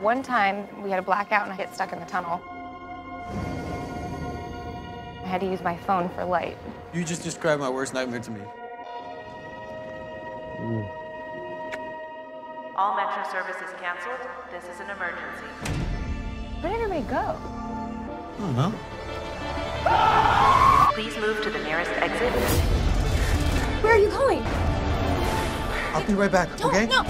One time, we had a blackout and I get stuck in the tunnel. I had to use my phone for light. You just described my worst nightmare to me. All Metro services canceled. This is an emergency. Where did everybody go? I don't know. Please move to the nearest exit. Where are you going? I'll be right back, No, okay? no.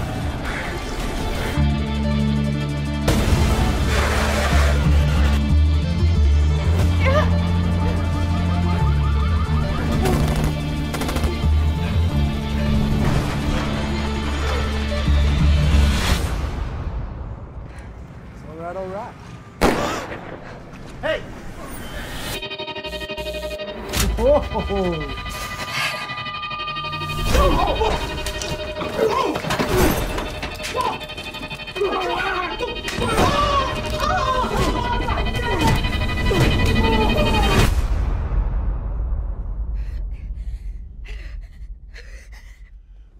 Right, all right. Hey! Oh,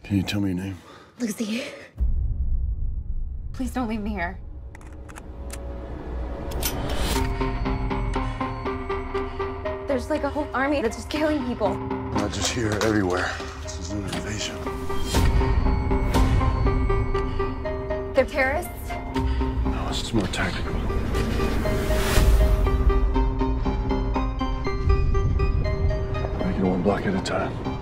Can you tell me your name? Lucy. Please don't leave me here. There's like a whole army that's just killing people. Not just here, everywhere. This is an invasion. They're terrorists. No, this is more tactical. Make it one block at a time.